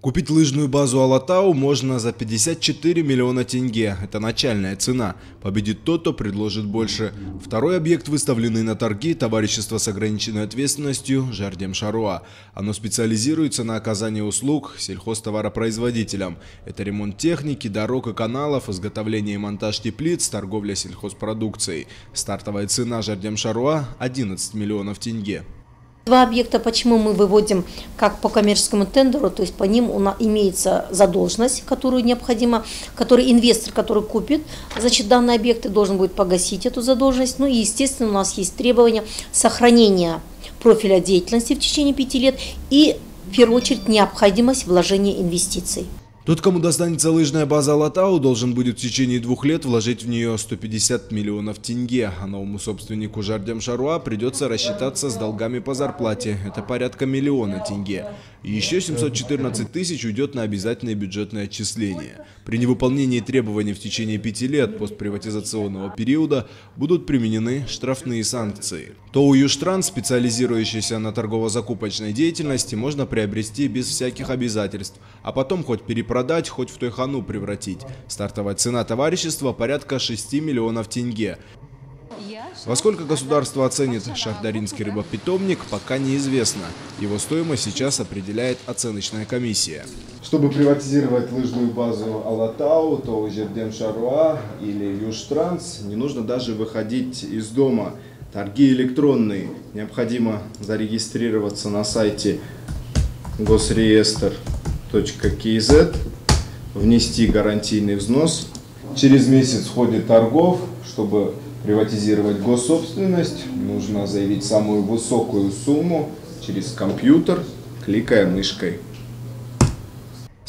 Купить лыжную базу Алатау можно за 54 миллиона тенге. Это начальная цена. Победит тот, кто предложит больше. Второй объект, выставленный на торги, товарищество с ограниченной ответственностью Жардем Шаруа. Оно специализируется на оказании услуг сельхозтоваропроизводителям. Это ремонт техники, дорог и каналов, изготовление и монтаж теплиц, торговля сельхозпродукцией. Стартовая цена Жардем Шаруа 11 миллионов тенге. Два объекта, почему мы выводим как по коммерческому тендеру, то есть по ним у нас имеется задолженность, которую необходимо, который инвестор, который купит, значит, данные объекты должен будет погасить эту задолженность. Ну и, естественно, у нас есть требования сохранения профиля деятельности в течение пяти лет и, в первую очередь, необходимость вложения инвестиций. Тот, кому достанется лыжная база Латау, должен будет в течение двух лет вложить в нее 150 миллионов тенге, а новому собственнику Жардем Шаруа придется рассчитаться с долгами по зарплате, это порядка миллиона тенге. Еще 714 тысяч уйдет на обязательные бюджетные отчисления. При невыполнении требований в течение пяти лет постприватизационного периода будут применены штрафные санкции. То у Южтранс, специализирующийся на торгово-закупочной деятельности, можно приобрести без всяких обязательств, а потом хоть перепродать, хоть в той хану превратить. Стартовая цена товарищества порядка 6 миллионов тенге. Во сколько государство оценит шахдаринский рыбопитомник, пока неизвестно. Его стоимость сейчас определяет оценочная комиссия. Чтобы приватизировать лыжную базу Алатау, то Шаруа или Южтранс, не нужно даже выходить из дома. Торги электронные. Необходимо зарегистрироваться на сайте госреестр.кз, внести гарантийный взнос. Через месяц в ходе торгов, чтобы приватизировать госсобственность, нужно заявить самую высокую сумму через компьютер, кликая мышкой.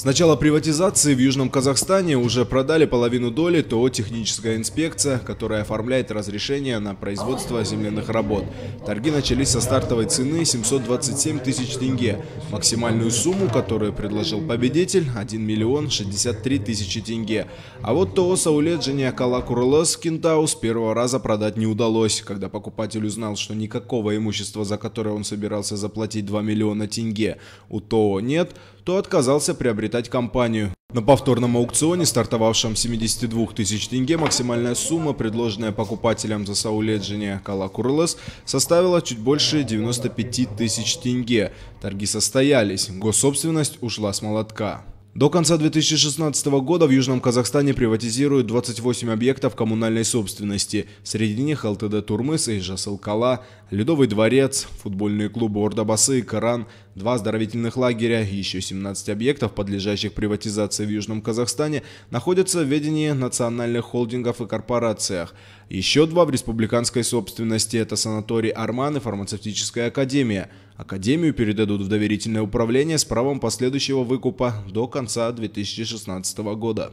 С начала приватизации в Южном Казахстане уже продали половину доли ТО «Техническая инспекция», которая оформляет разрешение на производство земляных работ. Торги начались со стартовой цены 727 тысяч тенге. Максимальную сумму, которую предложил победитель – 1 миллион 63 тысячи тенге. А вот ТО «Сауледжиния Кала Курылас» Кентау с первого раза продать не удалось. Когда покупатель узнал, что никакого имущества, за которое он собирался заплатить 2 миллиона тенге, у ТО нет, то отказался приобретать компанию. На повторном аукционе, стартовавшем 72 тысяч тенге, максимальная сумма, предложенная покупателям за Сауледжине Калакурлес, составила чуть больше 95 тысяч тенге. Торги состоялись, госсобственность ушла с молотка. До конца 2016 года в Южном Казахстане приватизируют 28 объектов коммунальной собственности. Среди них ЛТД Турмыс и Жасылкала, Ледовый дворец, футбольные клубы Ордабасы и Коран, два оздоровительных лагеря и еще 17 объектов, подлежащих приватизации в Южном Казахстане, находятся в ведении национальных холдингов и корпорациях. Еще два в республиканской собственности – это санаторий Арман и фармацевтическая академия. Академию передадут в доверительное управление с правом последующего выкупа до конца 2016 года.